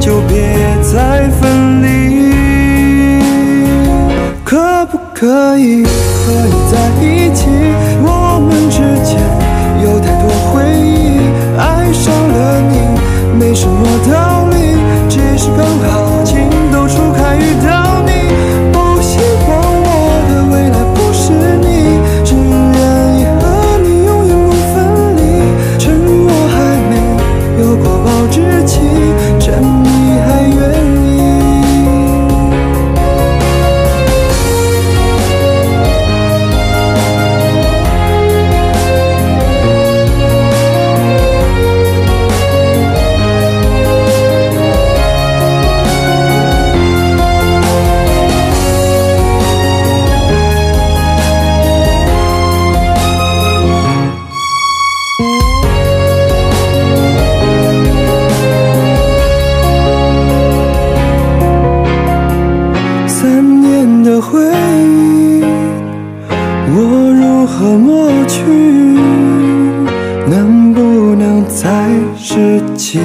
就别再分离。可不可以和你在一起？我们之间有太多回忆，爱上了你没什么道理，只是刚好情窦初开遇到回忆，我如何抹去？能不能再拾起？